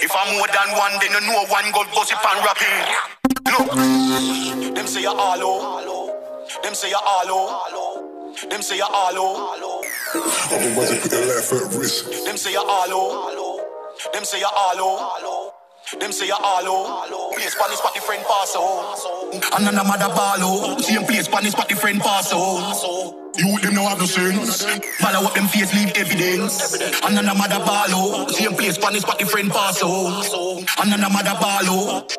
If I'm more than one, then you know one God gossip and rapping. Look, them say you all low. Them say you all low. Them say you're all low. Otherwise, I put your life at risk. Them say you all low. Them say you all low. Them say you all low. Place pan is spot the friend pass out. And another mother ball out. Same place pan is spot the friend pass. You them know have no sense. Follow up them face, leave evidence. And another mother ball out. Same place pan is spot the friend pass out. And another mother ball out.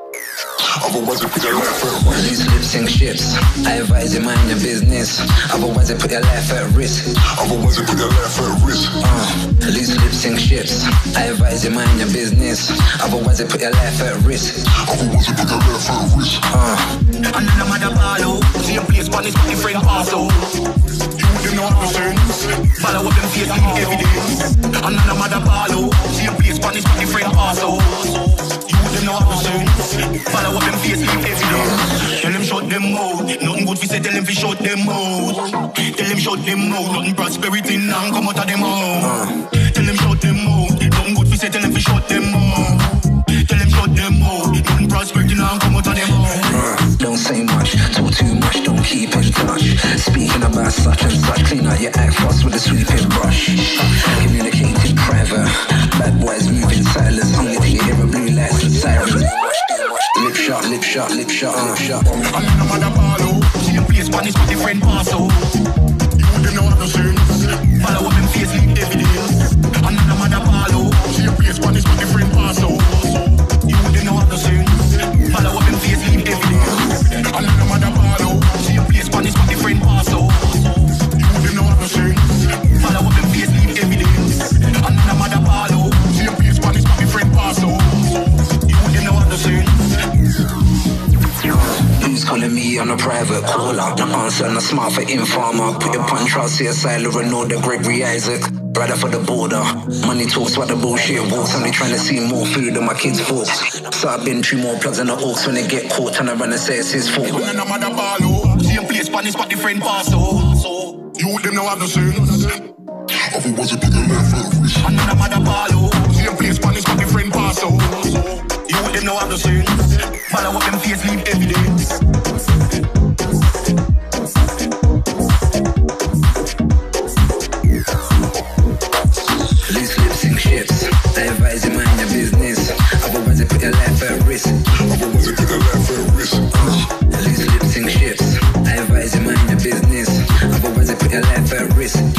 Otherwise, I put your life at risk. These lip sync ships. I advise you mind your business. Otherwise, I put your life at risk. Otherwise, I put your life at risk. Uh, these lip sync ships. I advise you mind your business. Otherwise, I put your life at risk. Otherwise, I put your life at risk. Uh, And another mother ball out. Same place pan is spot the friend pass out. You them know have no sense. Follow up them face, leave evidence. And another mother ball out. Same place pan is spot the friend pass them out. Tell them shut them out. Nothing prosperity now come out of them out. Tell them shut them out. Nothing good fi say, tell them fi shut them out. Tell them shut them out. Nothing prosperity now come out of them out. uh, don't say much, talk too much, don't keep in touch. Speaking about such and such, clean out your act fast with a sweeping brush. Communicating private, bad boys moving silence. Only thing you hear are blue lights and sirens. Lip shot, lip shot, lip shot, lip shot. I'm at a ball out. See a place, man, is with the friend pass. On a private caller? Answer on a smart for informer. Put your punch out, CSI, Renault, the Gregory Isaac. Brother for the border. Money talks about the bullshit walks. Only trying to see more food than my kids' forks. So I've been through more plugs than the orcs when they get caught. Trying to run and say it's his fault. And a out. Same place, the friend pass out. You them know have no sense. Otherwise, I put your life at risk. And then I'm at a ball out. Same place, the friend pass out. You them know have no sense. Follow up them face, leave evidence. service